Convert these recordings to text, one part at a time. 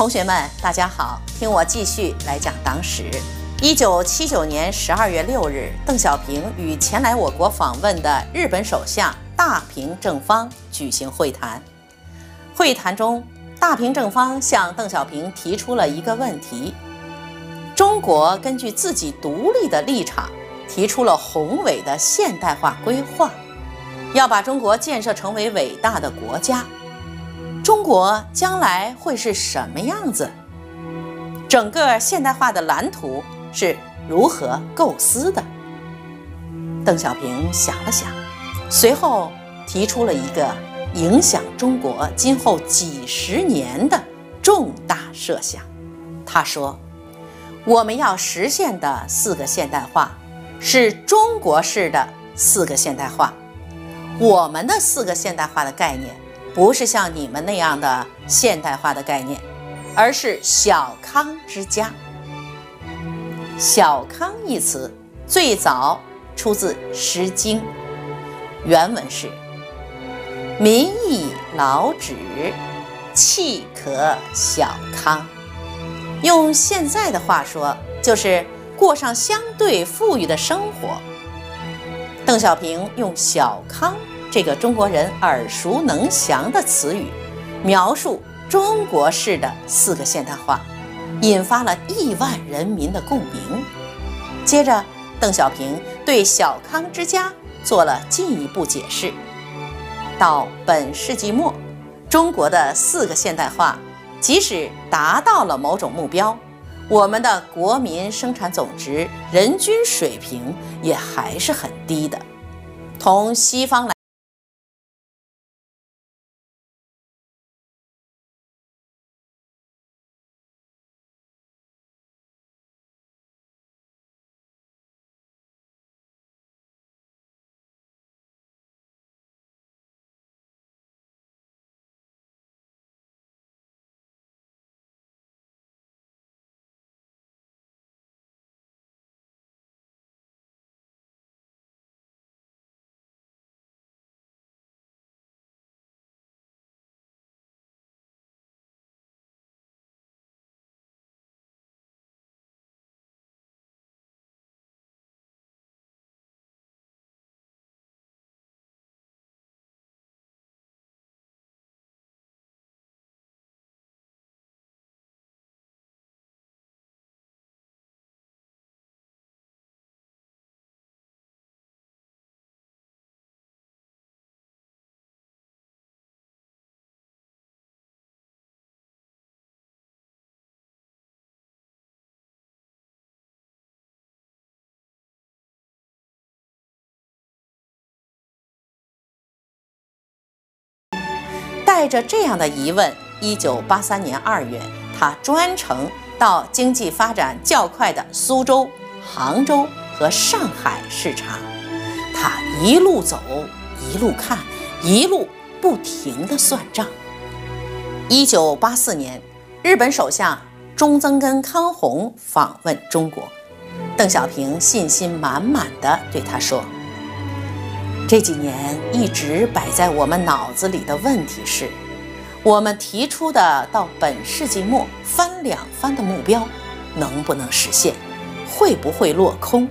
同学们，大家好，听我继续来讲党史。一九七九年十二月六日，邓小平与前来我国访问的日本首相大平正方举行会谈。会谈中，大平正方向邓小平提出了一个问题：中国根据自己独立的立场，提出了宏伟的现代化规划，要把中国建设成为伟大的国家。中国将来会是什么样子？整个现代化的蓝图是如何构思的？邓小平想了想，随后提出了一个影响中国今后几十年的重大设想。他说：“我们要实现的四个现代化，是中国式的四个现代化。我们的四个现代化的概念。”不是像你们那样的现代化的概念，而是小康之家。小康一词最早出自《诗经》，原文是“民亦劳止，气可小康”。用现在的话说，就是过上相对富裕的生活。邓小平用“小康”。这个中国人耳熟能详的词语，描述中国式的四个现代化，引发了亿万人民的共鸣。接着，邓小平对小康之家做了进一步解释：到本世纪末，中国的四个现代化即使达到了某种目标，我们的国民生产总值人均水平也还是很低的，同西方来。带着这样的疑问，一九八三年二月，他专程到经济发展较快的苏州、杭州和上海视察。他一路走，一路看，一路不停地算账。一九八四年，日本首相中曾根康弘访问中国，邓小平信心满满地对他说。这几年一直摆在我们脑子里的问题是：我们提出的到本世纪末翻两番的目标，能不能实现？会不会落空？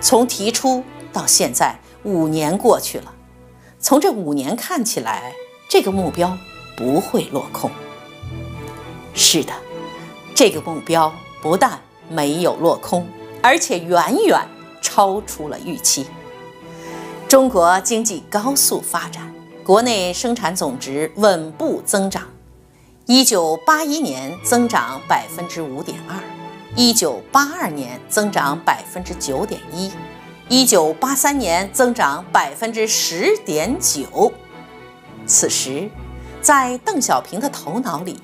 从提出到现在五年过去了，从这五年看起来，这个目标不会落空。是的，这个目标不但没有落空，而且远远超出了预期。中国经济高速发展，国内生产总值稳步增长。一九八一年增长百分之五点二，一九八二年增长百分之九点一，一九八三年增长百分之十点九。此时，在邓小平的头脑里，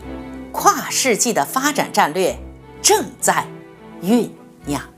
跨世纪的发展战略正在酝酿。